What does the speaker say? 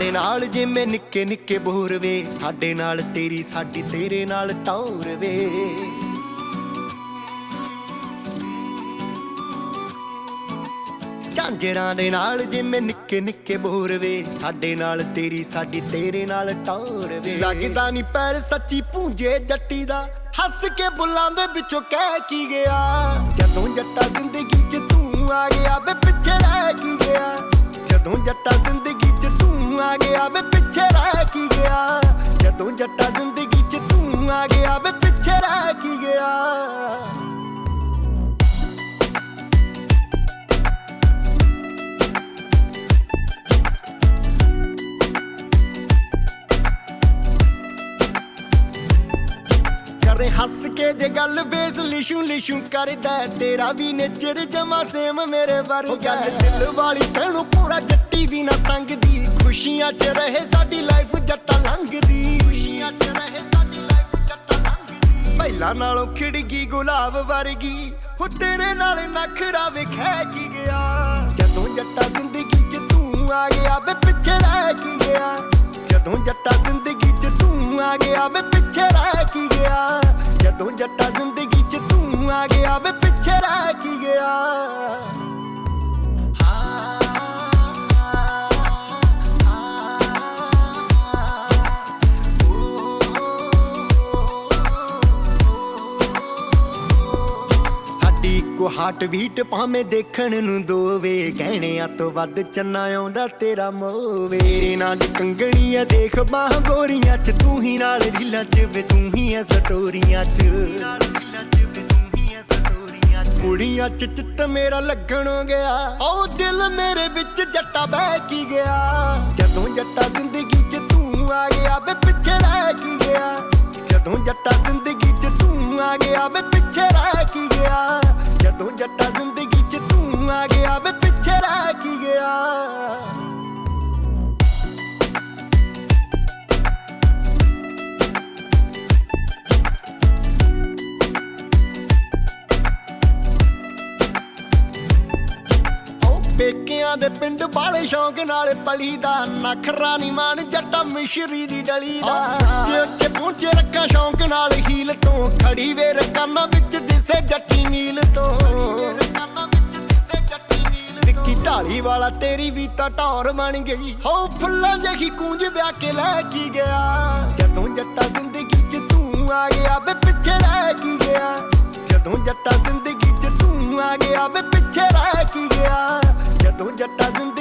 ਦੇ ਨਾਲ ਜਿਵੇਂ ਨਿੱਕੇ ਨਿੱਕੇ ਬੋਰ ਵੇ, ਸਾਡੇ ਨਾਲ ਤੇਰੀ ਸਾਡੀ ਤੇਰੇ ਨਾਲ ਟੌਰ ਵੇ। ਝਾਂਜਰਾਂ ਦੇ ਨਾਲ ਜਿਵੇਂ ਨਿੱਕੇ ਨਿੱਕੇ ਬੋਰ ਵੇ, ਸਾਡੇ ਨਾਲ ਤੇਰੀ ਸਾਡੀ ਤੇਰੇ ਨਾਲ ਟੌਰ ਵੇ। ਲੱਗਦਾ ਨਹੀਂ ਪੈਰ ਸੱਚੀ ਪੂੰਜੇ ਜੱਟੀ ਦਾ, ਹੱਸ ਕੇ ਬੁੱਲਾਂ ਦੇ ਵਿੱਚੋਂ ਕਹਿ ਕੀ ਗਿਆ। ਜਦੋਂ ਜੱਟਾ ਕੀ ਗਿਆ? ਜਦੋਂ ਜੱਟਾ ਜ਼ਿੰਦਗੀ 'ਚ ਤੂੰ ਆ ਗਿਆ, ਵੇ ਪਿੱਛੇ ਰਹਿ ਕੀ ਗਿਆ? ਕਰੇ ਹੱਸ ਕੇ ਜੇ ਗੱਲ ਵੇਸ ਲਿਸ਼ੂ ਲਿਸ਼ੂ ਕਰਦਾ ਤੇਰਾ ਵੀ ਨੇਚਰ ਜਮਾ ਸੇਮ ਮੇਰੇ ਵਰਗਾ ਗੱਲ ਦਿਲ ਵਾਲੀ ਤੈਨੂੰ ਪੂਰਾ ਜੱਟੀ ਵੀ ਨਾ ਸੰਗਦੀ। ਖੁਸ਼ੀਆਂ 'ਚ ਰਹੇ ਸਾਡੀ ਲਾਈਫ ਜੱਟਾ ਲੰਘਦੀ। ਖੁਸ਼ੀਆਂ 'ਚ ਰਹੇ ਸਾਡੀ ਲਾਈਫ ਜੱਟਾ ਲੰਘਦੀ। ਪਹਿਲਾਂ ਨਾਲੋਂ ਖਿੜਗੀ ਗੁਲਾਬ ਵਰਗੀ ਹੋ ਤੇਰੇ ਨਾਲ ਨਖਰਾ ਵਿਖੈ ਕੀ ਗਿਆ। ਜਦੋਂ ਜੱਟਾ ਜ਼ਿੰਦਗੀ 'ਚ ਤੂੰ ਆ ਗਿਆ ਬੇ ਪਿੱਛੇ ਰਹਿ ਕੀ ਗਿਆ। ਜਦੋਂ ਜੱਟਾ ਜ਼ਿੰਦਗੀ 'ਚ ਤੂੰ ਆ ਗਿਆ ਵੇ ਪਿੱਛੇ ਰਹਿ ਕੀ ਗਿਆ। ਜਦੋਂ ਜੱਟਾ ਜ਼ਿੰਦਗੀ 'ਚ ਤੂੰ ਆ ਗਿਆ ਵੇ ਪਿੱਛੇ ਰਹਿ ਕੀ ਗਿਆ ਹਾਰਟ ਬੀਟ ਭਾਵੇਂ ਦੇਖਣ ਨੂੰ ਦੋਵੇ ਕਹਿਣਿਆਂ ਤੋਂ ਵੱਧ ਚੰਨਾ ਆਉਂਦਾ ਤੇਰਾ ਮੋਵੇ। ਤੇਰੇ ਨਾਲ ਦੀ ਕੰਗਣੀਆਂ ਦੇਖ, ਬਾਹ ਗੋਰੀਆਂ ਚ ਤੂੰ ਹੀ ਨਾਲ ਰੀਲਾਂ ਚ ਵੇ, ਤੂੰ ਹੀ ਐ ਸਟੋਰੀਆਂ ਚ। ਕੁੜੀਆਂ ਚ ਚਿੱਤ ਮੇਰਾ ਲੱਗਣ ਗਿਆ, ਉਹ ਦਿਲ ਮੇਰੇ ਵਿੱਚ ਜੱਟਾ ਬਹਿ ਕੀ ਗਿਆ। ਜਦੋਂ ਜੱਟਾ ਜ਼ਿੰਦਗੀ ਚ ਤੂੰ ਆ ਗਿਆ ਵੇ, ਪਿੱਛੇ ਰਹਿ ਕੀ ਗਿਆ। ਜਦੋਂ ਜੱਟਾ ਜ਼ਿੰਦਗੀ ਚ ਤੂੰ ਆ ਗਿਆ ਵੇ, ਪਿੱਛੇ ਰਹਿ ਕੀ ਗਿਆ। ਪੇਕਿਆਂ ਦੇ ਪਿੰਡ ਵਾਲੇ ਸ਼ੌਂਕ ਨਾਲ ਪਲੀ ਦਾ ਨਖਰਾ ਨੀ ਮਾਨ ਜੱਟਾ ਮਿਸ਼ਰੀ ਦੀ ਡਲੀ ਦਾ ਜੇ ਉੱਚੇ ਪਹੁੰਚੇ ਰੱਖਾਂ ਸ਼ੌਂਕ ਨਾਲ ਹੀਲ ਤੋਂ, ਖੜੀ ਵੇ ਰਕਾਨਾ ਵਿੱਚ ਦਿਸੇ ਜੱਟੀ ਨੀਲ ਤੋਂ। ਵਿੱਕੀ ਢਾਲੀ ਵਾਲਾ ਤੇਰੀ ਵੀ ਤਾਂ ਟੌਰ ਬਣ ਗਈ। ਹੋ ਫੁੱਲਾਂ ਜਿਹੀ ਕੂੰਜ ਵਿਆਹ ਕੇ ਲੈ ਕੀ ਗਿਆ। ਜਦੋਂ ਜੱਟਾ ਜ਼ਿੰਦਗੀ 'ਚ ਤੂੰ ਆ ਗਿਆ ਬੇ ਪਿੱਛੇ ਰਹਿ ਕੀ ਗਿਆ। ਜਦੋਂ ਜੱਟਾ ਜ਼ਿੰਦਗੀ 'ਚ ਤੂੰ ਆ ਗਿਆ ਬੇ ਪਿੱਛੇ ਰਹਿ ਕੀ ਗਿਆ। don't get doesn't